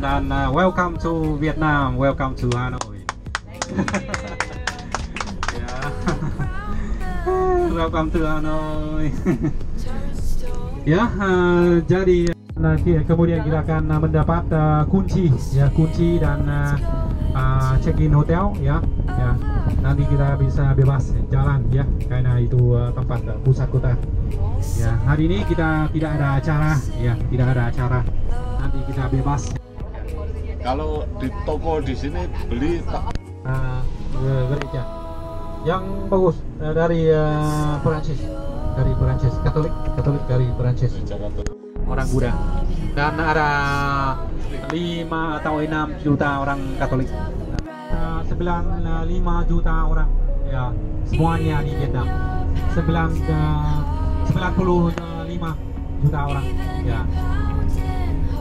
Dan, dan uh, welcome to Vietnam, welcome to Hanoi. welcome to Hanoi. ya, eh, jadi nanti kemudian kita akan uh, mendapat uh, kunci. Ya kunci dan uh, uh, check in hotel. Ya ya. Nanti kita bisa bebas jalan ya. Karena itu uh, tempat uh, pusat kota. Ya hari ini kita tidak ada acara. Ya tidak ada acara. Nanti kita bebas Kalau di toko di sini beli tak? Ge- gereja yang bagus uh, dari uh, Perancis. Dari Perancis Katolik Katolik dari Perancis. Orang Buddha. Dan ada 5 atau 6 juta orang Katolik. Uh, 95 juta orang. Ya semuanya di Vietnam. 9 uh, 95 juta orang. Ya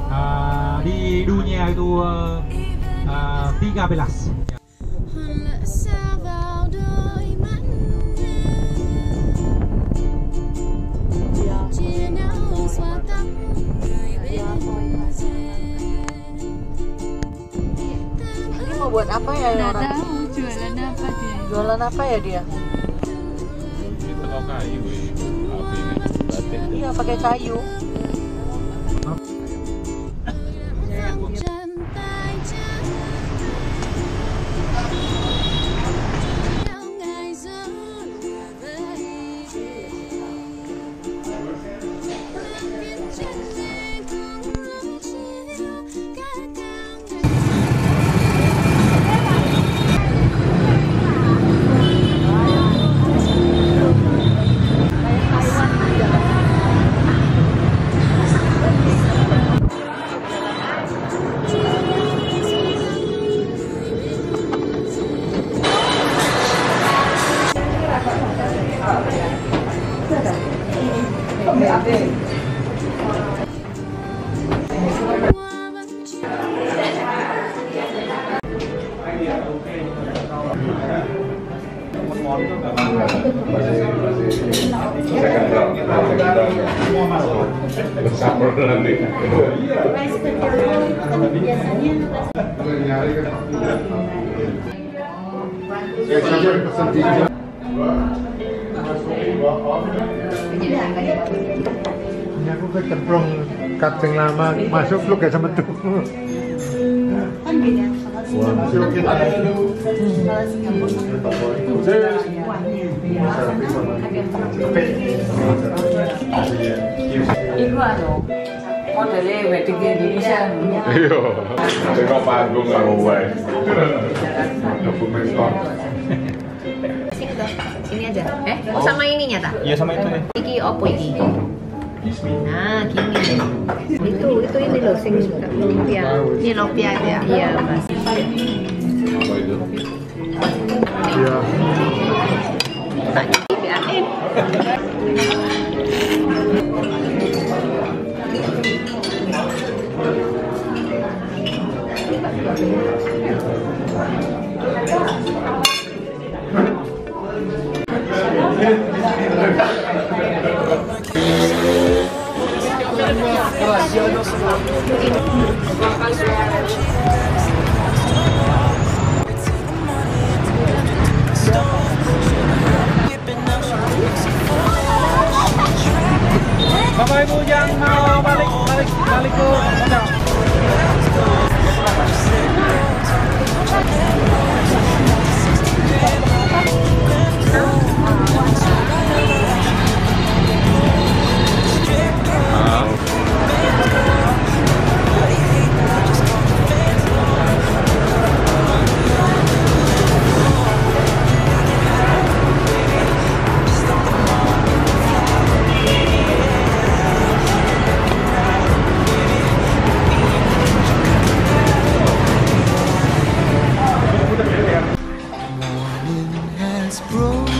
Uh, di dunia itu uh, uh, 13. Hon lệ xa vào đôi mắt chia nhau xóa tắt người bên rìa Ini mau buat apa ya Nggak orang? tahu jualan apa dia Jualan apa ya dia? di toko kayu batik. Iya pakai kayu. Just masuk lu kayak sama tuh. Iku anu wedding Indonesia. Iya. Tengok panggung nggak wae. Dokumenter. Sini toh. Sini aja. Eh, oh sama ininya tak? Iya sama itu ya. Iki opo iki? Nah, gini. Itu itu ini loh sing lumpia. Ini lumpia ya. Iya, Mas. Bapak Ibu yang mau balik balik balik ke hotel. has broken.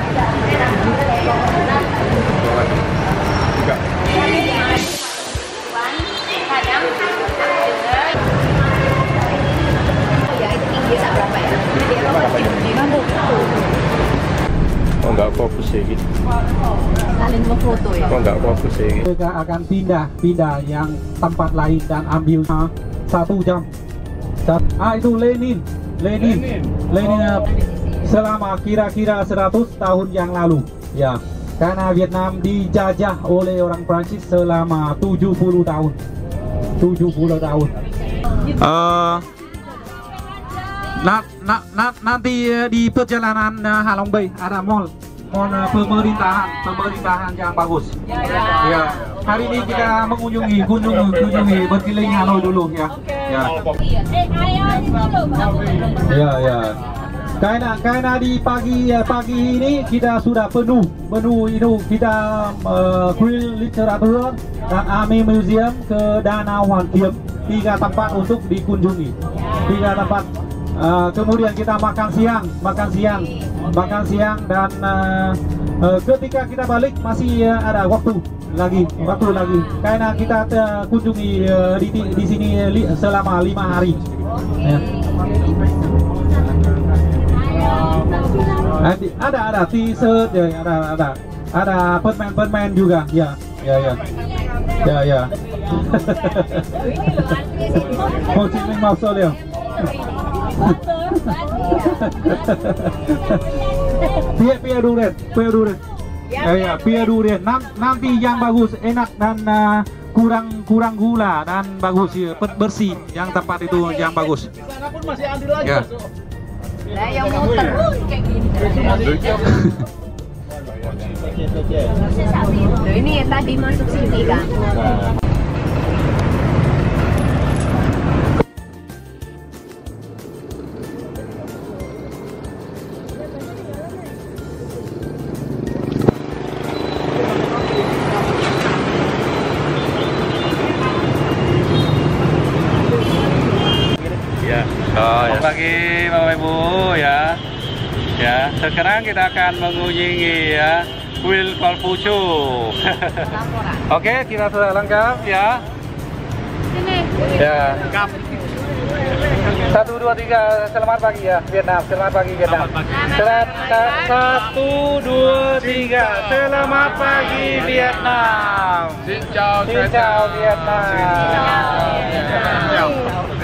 Mereka akan pindah pindah yang tempat lain dan ambil satu jam. Ah itu Lenin, Lenin, Lenin, ah, selama kira-kira 100 tahun yang lalu. Ya, karena Vietnam dijajah oleh orang Prancis selama 70 tahun. 70 tahun. Eh, na, na, na- nanti eh, di perjalanan eh, Halong Bay ada mall mall eh, pemerintahan pemerintahan yang bagus. Ya hari ini kita mengunjungi kunjungi kunjungi berkeliling Hanoi dulu ya. Ya. Ya ya. Karena karena di pagi eh, pagi ini kita sudah penuh penuh itu kita uh, grill literatur dan Army Museum ke Danau Kiếm tiga tempat untuk dikunjungi. Tiga tempat Uh, kemudian kita makan siang, makan siang, makan siang dan uh, uh, ketika kita balik masih uh, ada waktu lagi, waktu lagi. Karena kita kunjungi uh, di, di, sini li, selama lima hari. Ya. Ada ada ada t-shirt, ya, ada ada ada permen permen juga, ya ya ya ya ya. Ho Chi Minh Mausoleum. Pia pia durian, pia durian. Ya ya, pia durian. Nan- Nanti yang bagus, enak dan uh, kurang kurang gula dan bagus ya, ber- bersih. Yang tempat itu yang bagus. Ya. Lah yang muter kayak gini. Loh, ini tadi masuk sini kan. Sekarang kita akan mengunjungi ya kuil Konfusiu. Oke, kita sudah lengkap ya. Sini. Ya. Satu dua tiga, selamat pagi ya Vietnam, selamat pagi Vietnam. Selamat satu dua tiga, selamat pagi Vietnam. Xin chào, Xin chào Vietnam.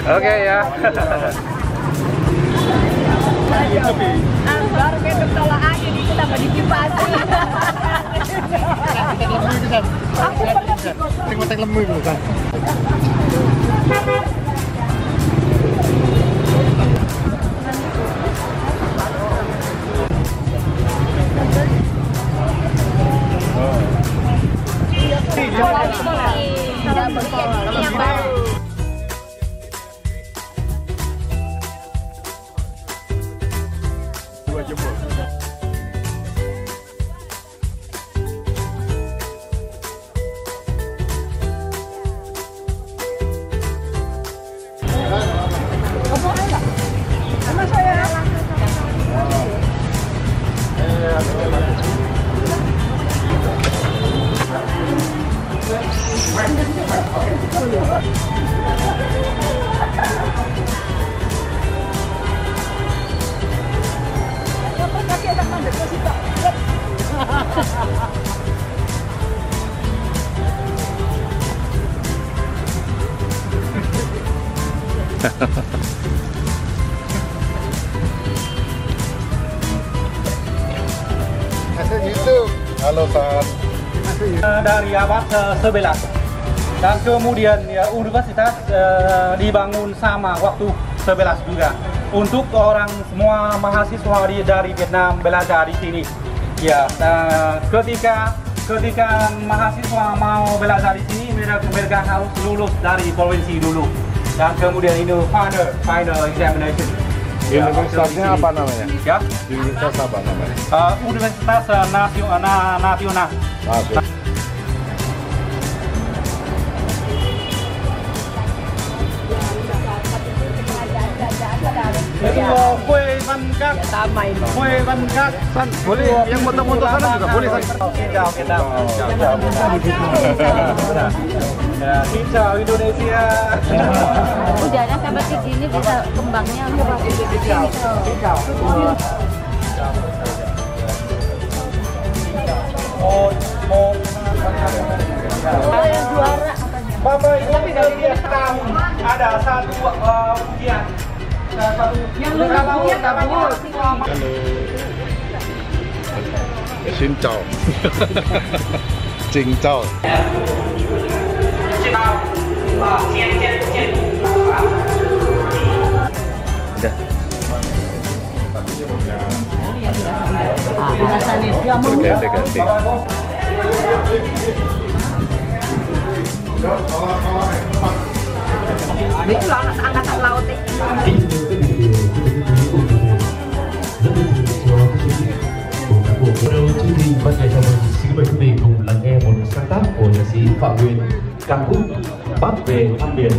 Oke ya. Baru kita tolak aja di kita di kipas. Aku pernah Tengok tek lembu dulu kan. yang baru. Ke-11 dan kemudian ya universitas eh, dibangun sama waktu 11 juga. Untuk orang semua mahasiswa dari Vietnam belajar di sini. Ya dan ketika ketika mahasiswa mau belajar di sini mereka, mereka harus lulus dari provinsi dulu. Dan kemudian ini final final examination. Ya, Universitasnya apa namanya? ya? Universitas apa namanya? eh, Universitas eh, Nasio- Na- Nasional Văn Các kue Văn Các San, boleh yang motor-motor sana juga boleh San. Kita kita Ya, kita Indonesia. Udahnya sampai segini bisa kembangnya Oh, oh. Oh, yang juara Bapak Ibu sekalian tahu ada satu uh, ujian. Ada satu yang kalau namanya Xin chào. Jing chào. Berganti-ganti. Itu lah angkatan laut chương trình văn ngày chào mừng xin mời quý vị cùng lắng nghe một sáng tác của nhạc sĩ Phạm Huyền ca khúc Bắc về thăm biển.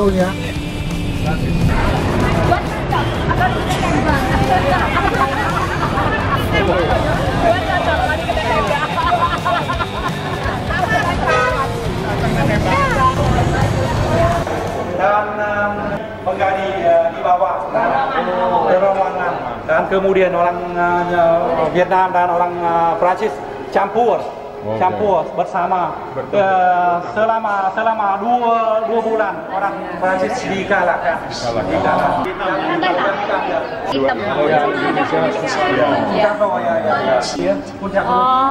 Turun ya. dan um, menggali uh, di bawah terowongan dan kemudian orang uh, Vietnam dan orang uh, Prancis campur campur bersama Uh, selama selama dua dua bulan orang Prancis dikalahkan dikalahkan Hitam. Oh ya, ya ya ya. Ya, Puncak. Oh.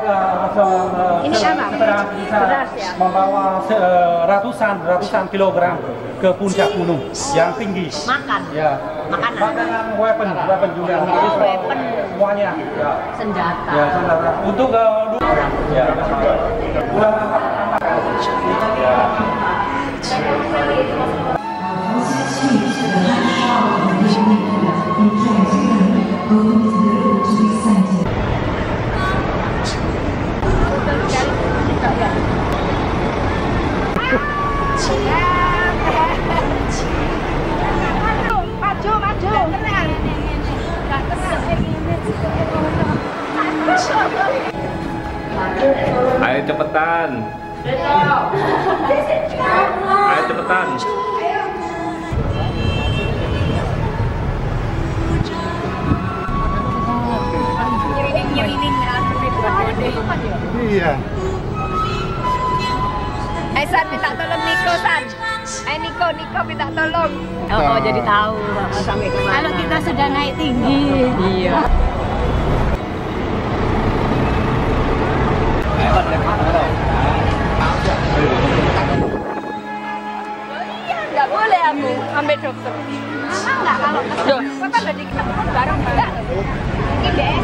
ke ke- Ini apa? Beras ya? membawa ratusan ratusan kilogram ke puncak gunung yang tinggi. Makan. Ya. Makanan. Makanan weapon, weapon juga. Oh, weapon. Semuanya. Ya. Senjata. Ya, saudara. Untuk ke ya. Pulang Ya. Ayo cepetan. Ayo cepetan. Iya. Eh San minta tolong Niko San. Eh Niko, Niko minta tolong. Oh, jadi tahu sampai ke mana. Kalau kita sudah naik tinggi. Iya. Enggak boleh aku ambil dokter. Mama enggak kalau Loh, Papa udah diketemu bareng enggak? Mungkin deh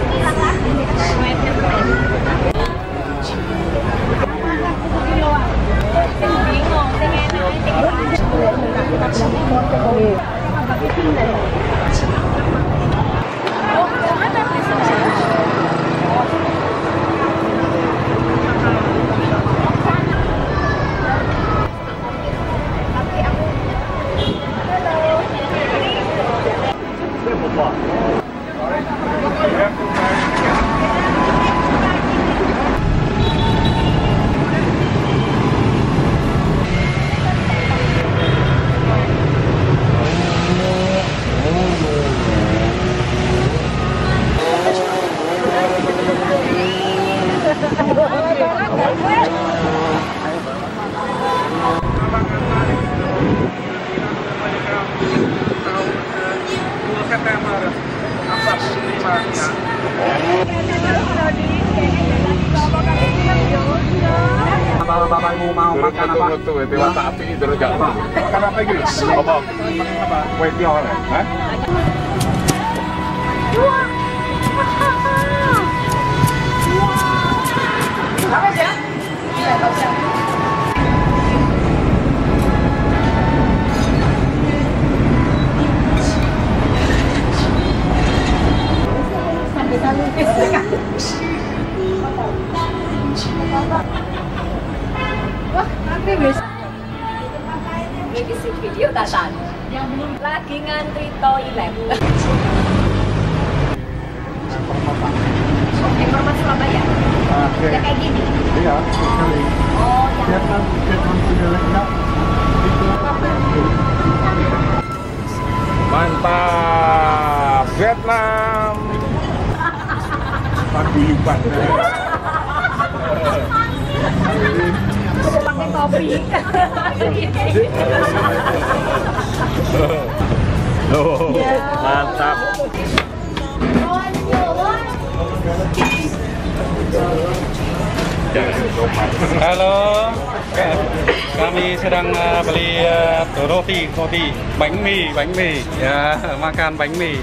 mantap. Halo, kami sedang uh, beli uh, roti, roti, bánh mì, bánh mì, ya, makan bánh mì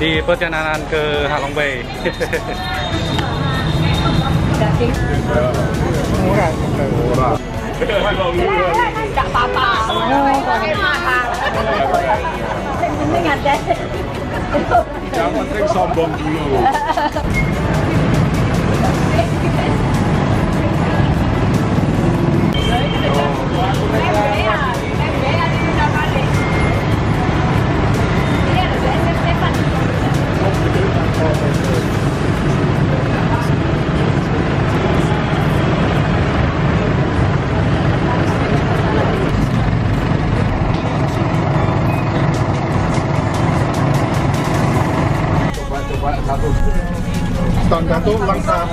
di perjalanan ke Halong Bay. Enggak apa-apa. Pakai mahal. Yang penting ada. Yang penting sombong dulu. Coba-coba satu. Stand satu lengkap.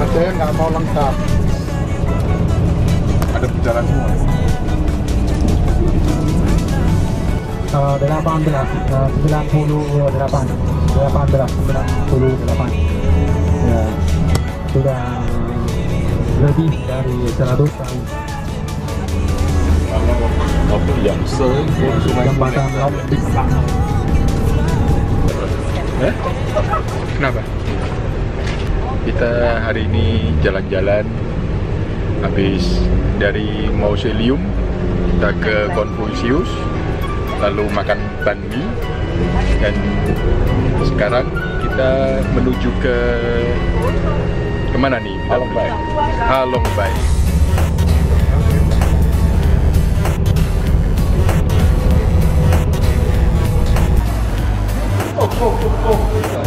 Ada yang nggak mau lengkap. Ada bicara semua. Uh, 18, uh, 98, 18, 98. Ya, sudah lebih dari 100 kali Kalau apa yang se jembatan laut Eh? Kenapa? Kita hari ini jalan-jalan habis dari Mausoleum kita ke Confucius lalu makan banh mi dan sekarang kita menuju ke ke mana nih? Halong Bay. Halong Bay. Dua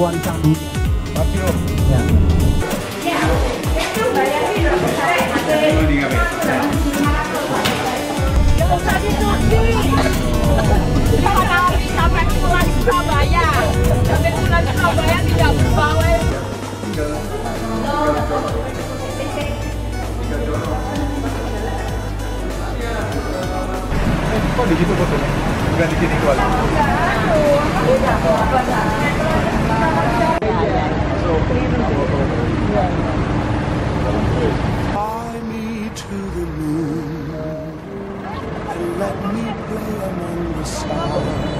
wancang dunia ya usah ditutupi. Kalau sampai pulang di Surabaya, sampai pulang di Surabaya tidak. Kok di situ fotonya? Bukan di sini keluar. Fly me to the moon and let me play among the stars.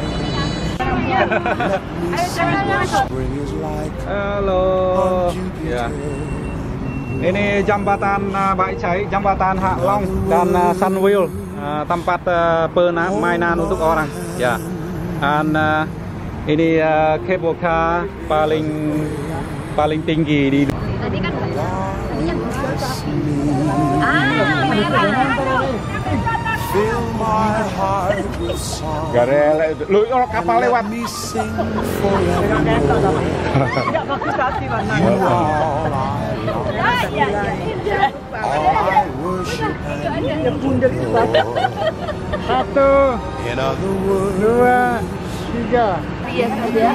let me see what spring is like on ya Jupiter. ini jambatan uh, Baik Cai jambatan Hạ Long dan uh, Sunwheel uh, tempat uh, permainan untuk orang ya dan uh, ini uh, cable car paling paling tinggi di Gak rela itu. Lu orang kapal lewat. Let me sing forevermore. You are all I, Ya, ya, ya.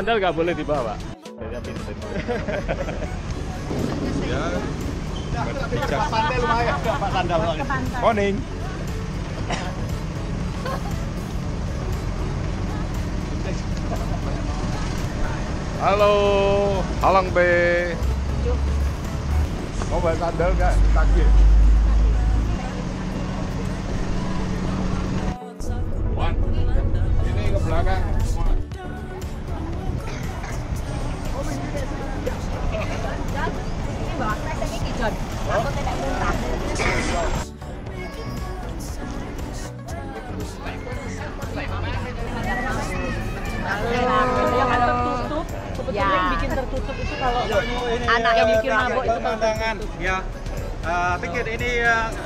saja. Ada sepeda motor elek. Asal Sandal nggak boleh dibawa. Morning. Halo, Halang B. Mau bayar sandal nggak? Kaki.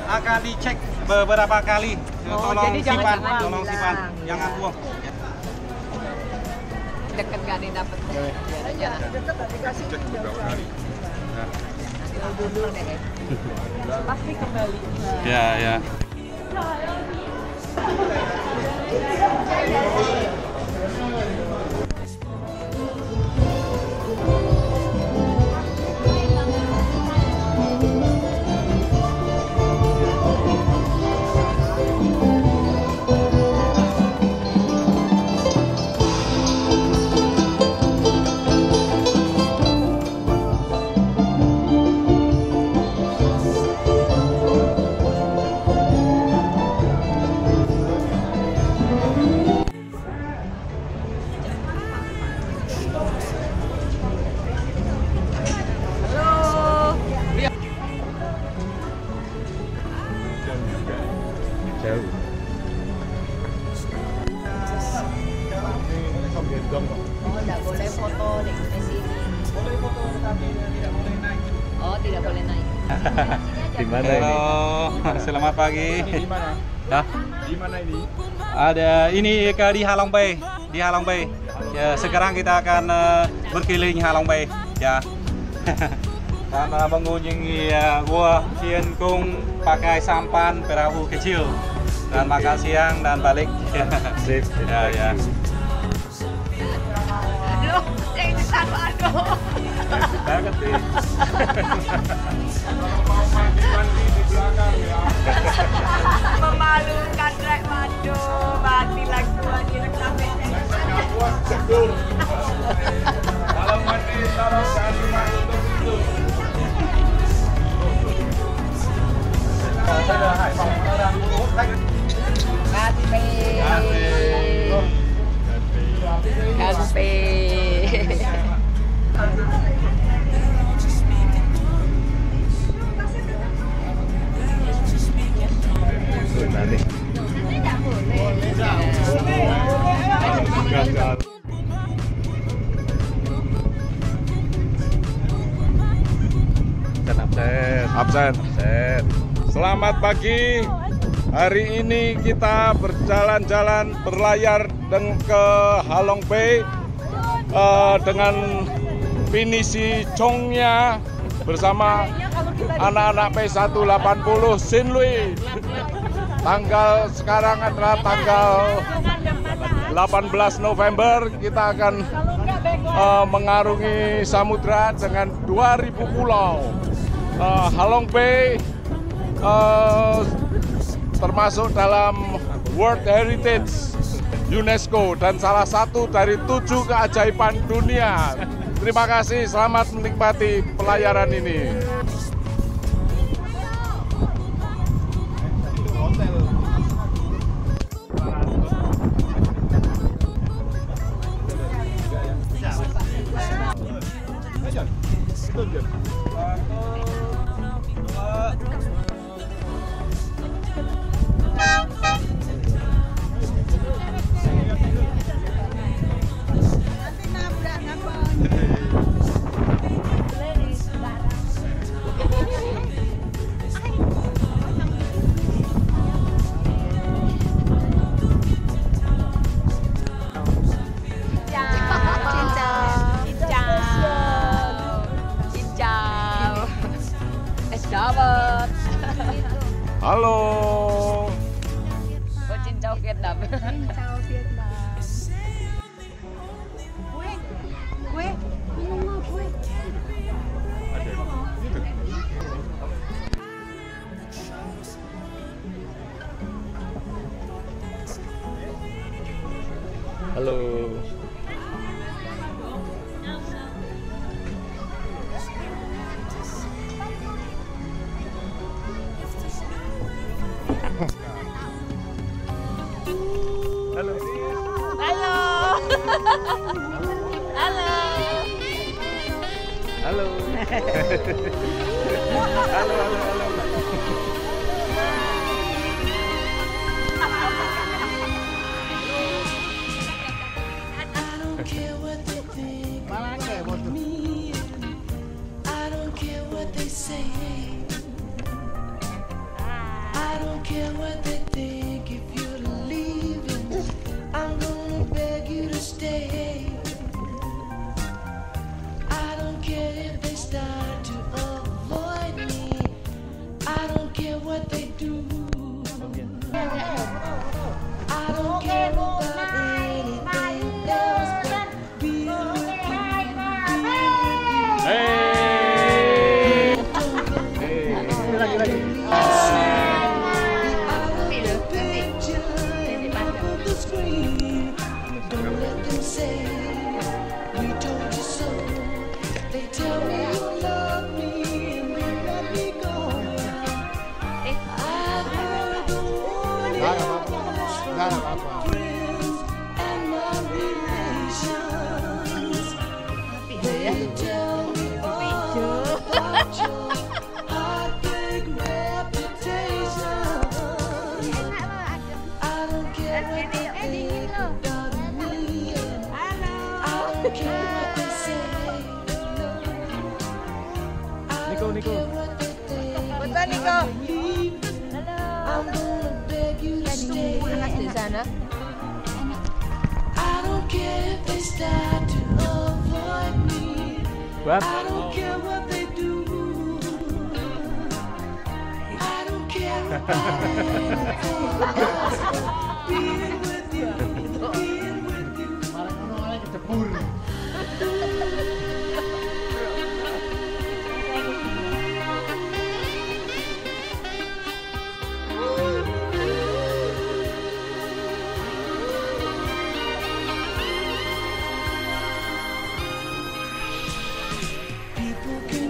Akan dicek beberapa kali. Oh, tolong jadi jangan- simpan jangan tolong simpan. Jangan buang deket gak nih dapet? Biar aja. Cek beberapa kali. Pasti kembali. ya ya ada ini ke di Halong Bay. Di Halong Bay. Ya sekarang kita akan eh, berkeliling Halong Bay. Ya. Dan eh, mengunjungi eh, gua Cian Kung pakai sampan perahu kecil. Dan makan siang dan balik. Sip. ya ya. Aduh, yang di sana aduh. Banget sih. Absen. Absen. Selamat pagi. Hari ini kita berjalan-jalan berlayar dan ke Halong Bay eh, dengan pinisi Chongnya bersama anak-anak P180 Sinlui. Tanggal sekarang adalah tanggal 18 November kita akan eh, mengarungi samudra dengan 2000 pulau. Eh, Halong Bay uh, termasuk dalam World Heritage UNESCO dan salah satu dari tujuh keajaiban dunia. Terima kasih, selamat menikmati pelayaran ini.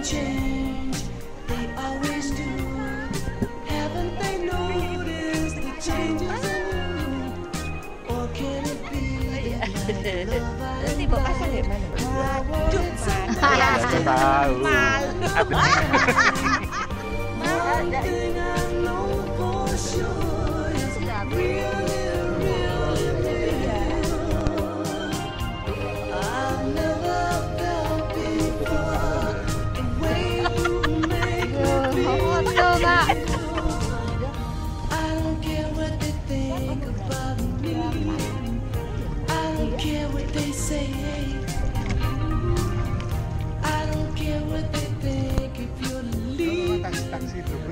change, they always do. Haven't they noticed the changes in you? Can it be I know?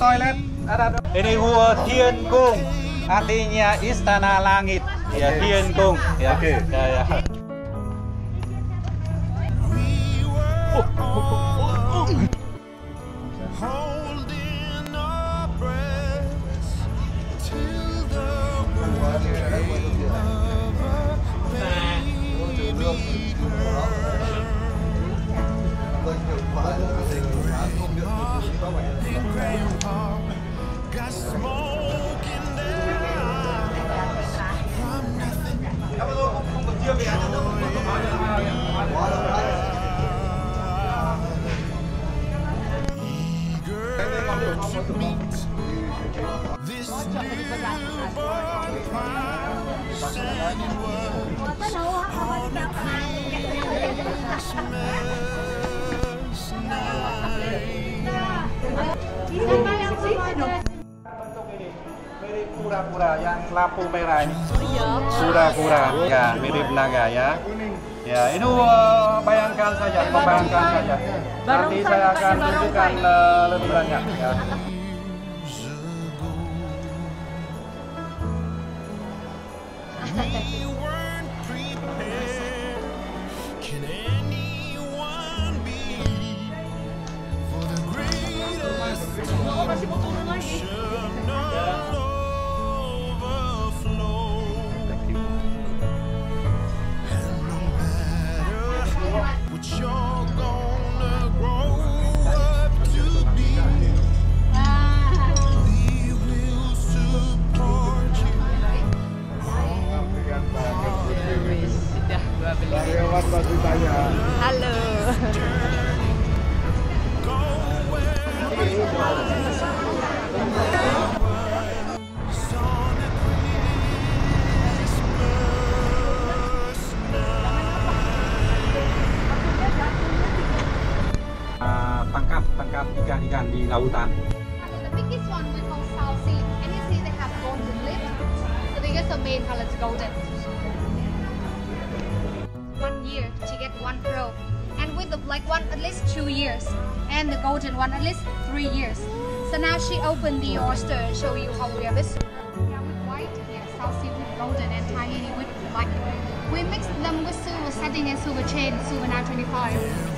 toilet, ada. Ini Hua Tian Kung, artinya istana langit. Ya, Tian Kung. Ya, oke. Ya, ya. Kura-kura yang lampu merah ini. Kura-kura, ya mirip naga ya. Ya, itu eh, bayangkan saja, membayangkan saja. Nanti saya akan tunjukkan eh, lebih banyak ya. Gracias. The biggest one we call South Sea. And you see they have golden lip. The biggest the main color is golden. One year to get one pearl. And with the black one at least two years. And the golden one at least three years. So now she opened the oyster and show you how we have this. Yeah, with white, yeah, Sea with golden and tiny with black. We mixed them with silver setting and silver chain, silver 925.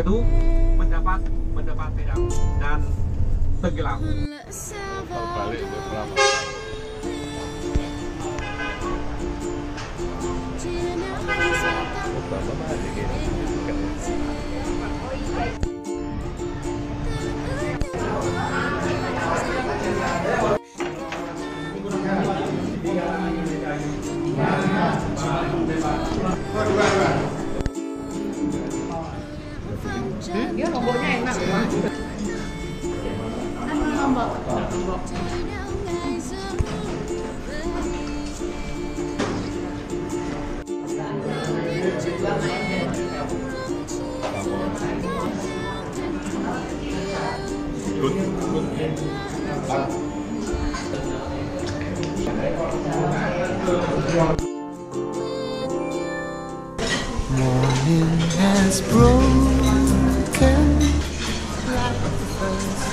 Itu mendapat mendapat dan tenggelam.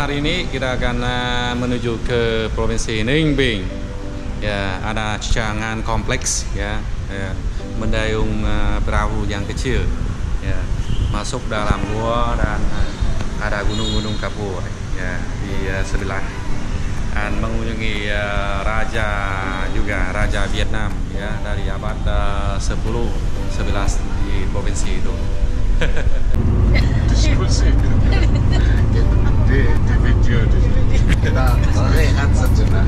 hari ini kita akan ah, menuju ke provinsi Ninh Ya, ada cangan kompleks ya, ya mendayung ah, perahu yang kecil. Ya, masuk dalam gua dan ah, ada gunung-gunung kapur ya di ah, sebelah dan mengunjungi ah, raja juga raja Vietnam ya dari abad ah, 10 11 di provinsi itu. diskusi. Di, di video di sini. Kita rehat sejenak.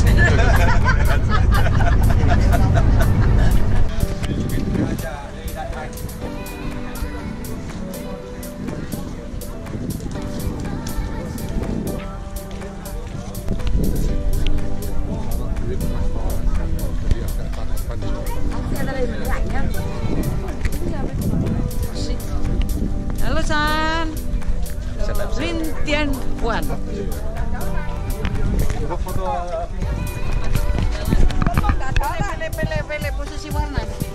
Lin Tian Wan. Pele, pele.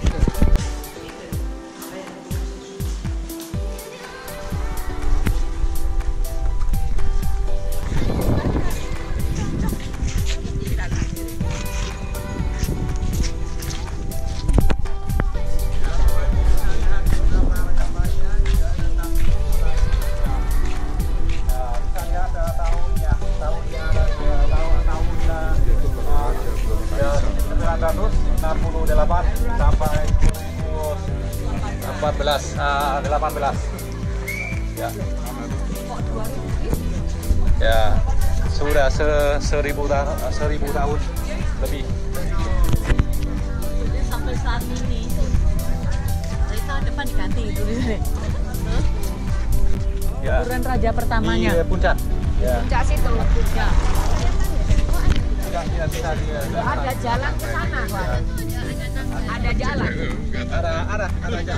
Raja.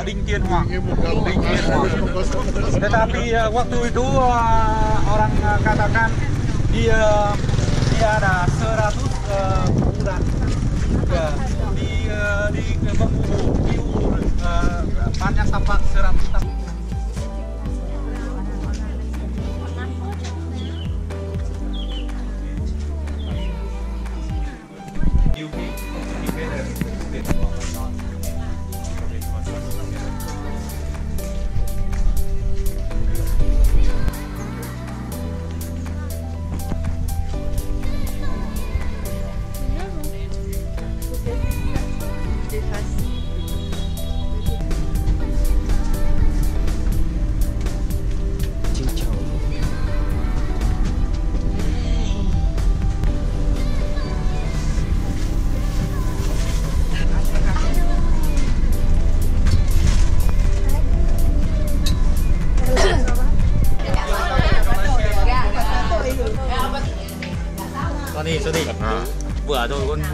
Ringkin Tetapi waktu itu orang katakan dia dia ada 100 uh, kuburan di di di kubur banyak tempat seratus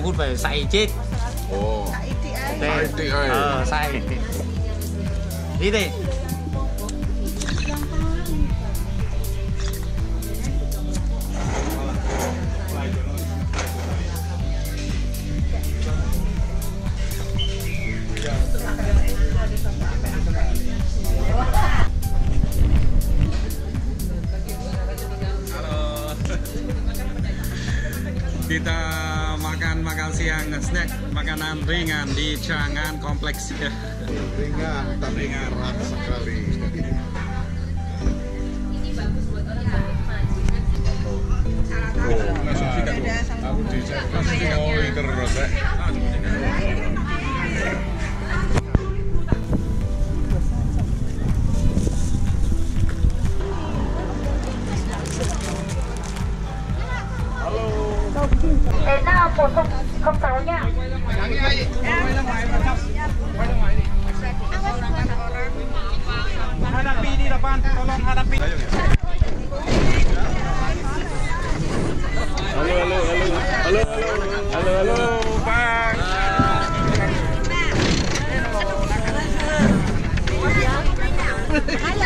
hút về say chết. Ồ. Say chị Ờ say. Đi đi. jangan Đến là 1006 nha. Hadapi di depan, tolong hadapi. Halo, halo, halo, halo, halo, halo, halo, bang. Halo.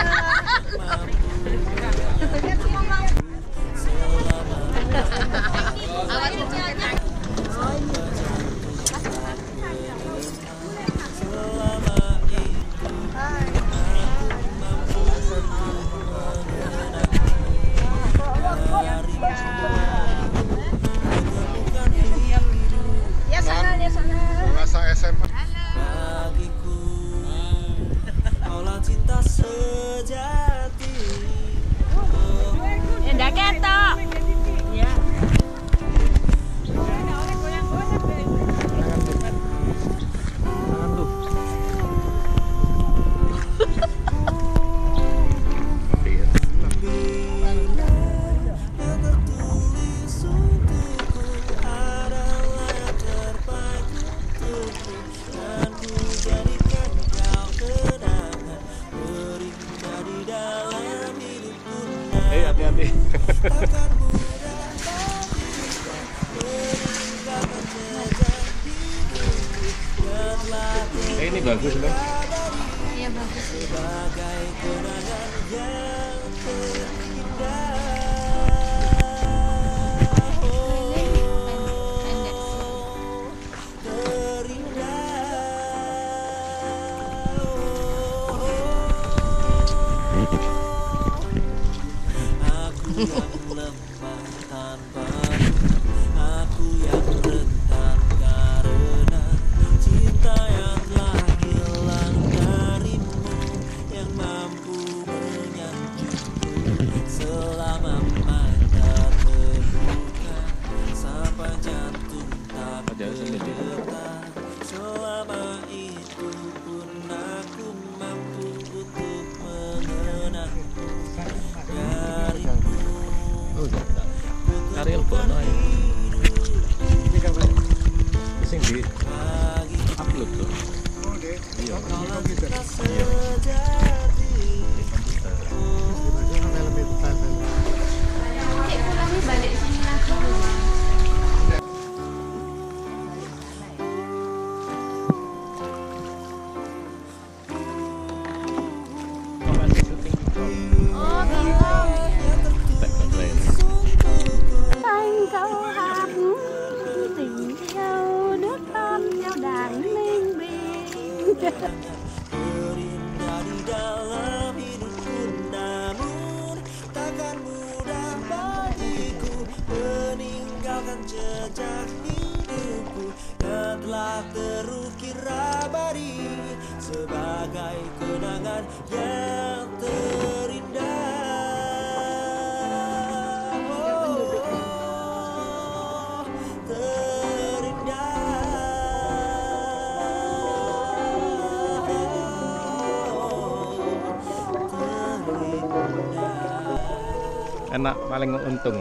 paling untung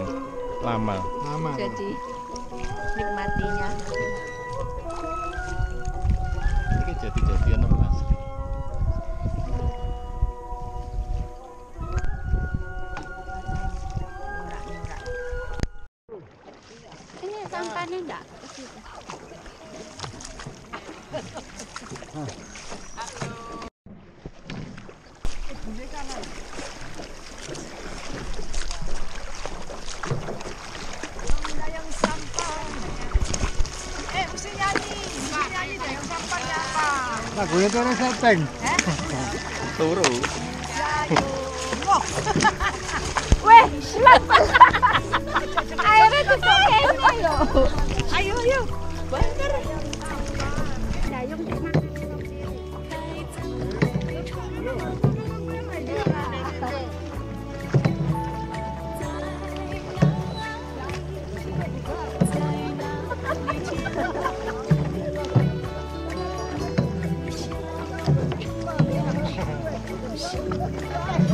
lama. Lama. Jadi sing. Turu. Weh. Airnya tuh yo. Ayo, ayo. Deus.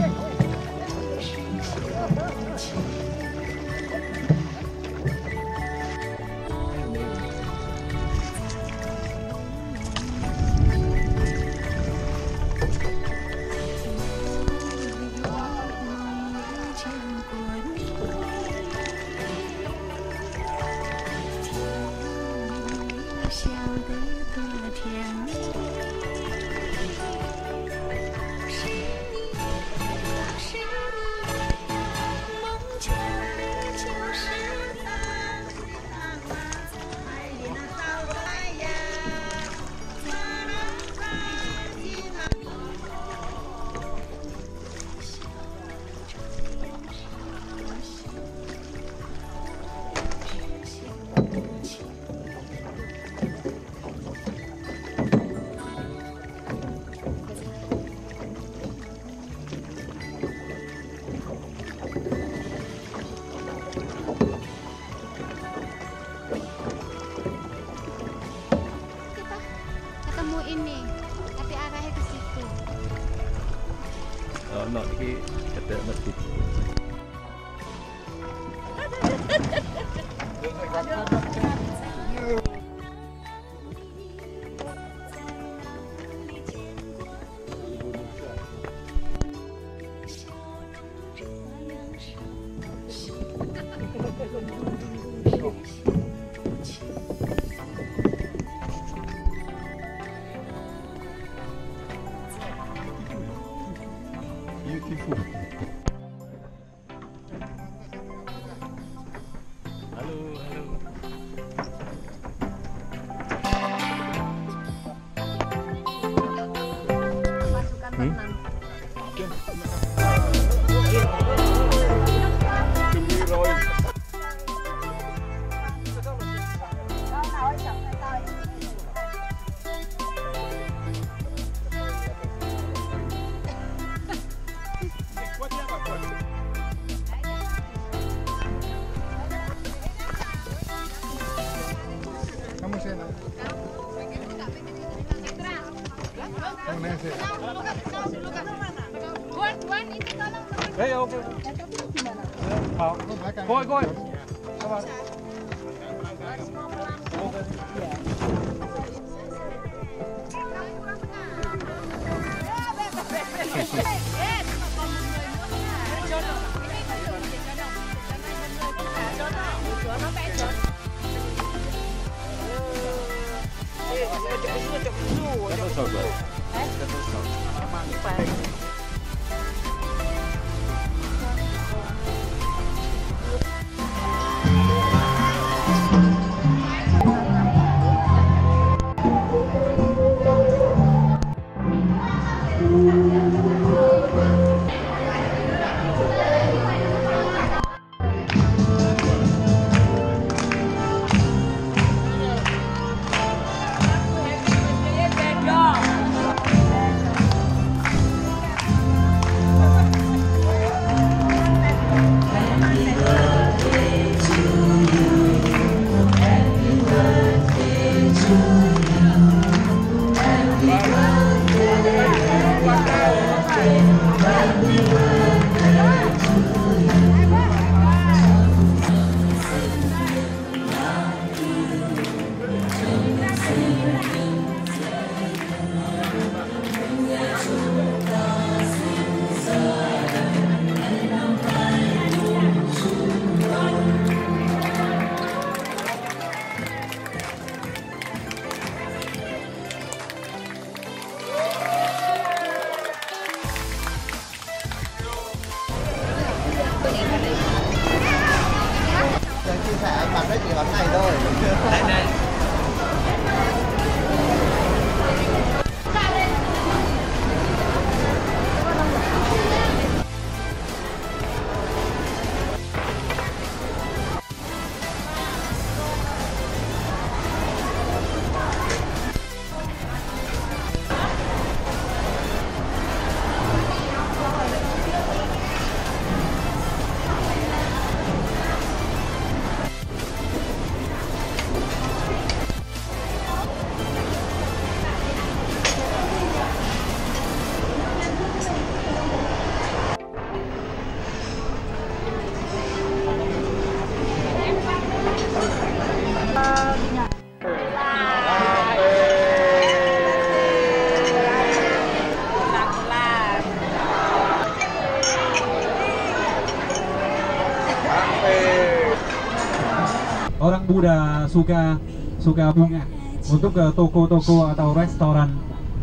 Buddha suka suka bunga untuk ke toko-toko atau restoran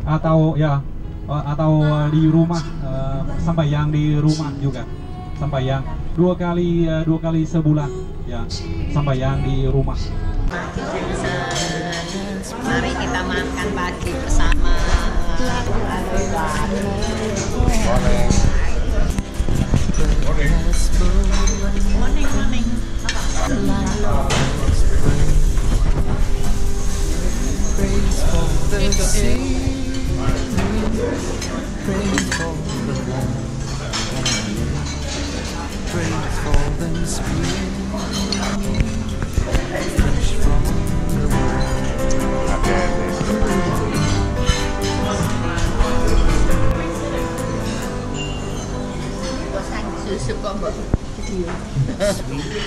atau ya eh, atau di rumah eh, sampai yang di rumah juga. Sampai yang dua kali eh, dua kali sebulan ya sampai yang di rumah. Mari kita makan pagi bersama. Morning, see Pray for Pray for Fresh from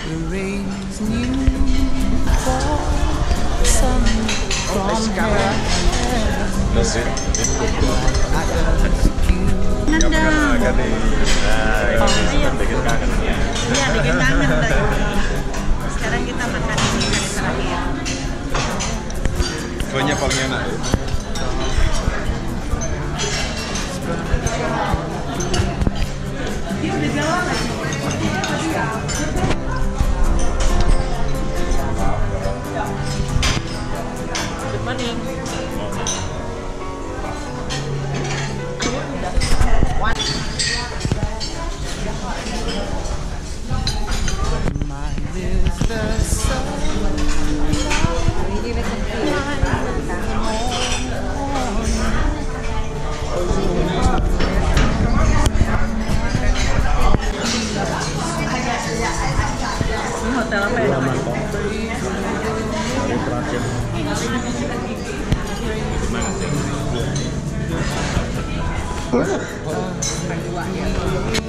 the rains new fall, sun from heaven. Iya, bikin kangen tuh. Sekarang kita makan ini terakhir. Kuahnya paling enak. Good morning. Hotel apa ya? Hari terakhir.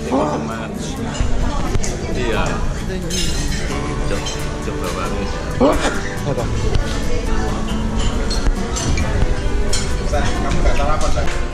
Semangat. Iya. Coba, coba bagus. Apa? kamu nggak sarapan, San?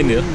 Dingin ya?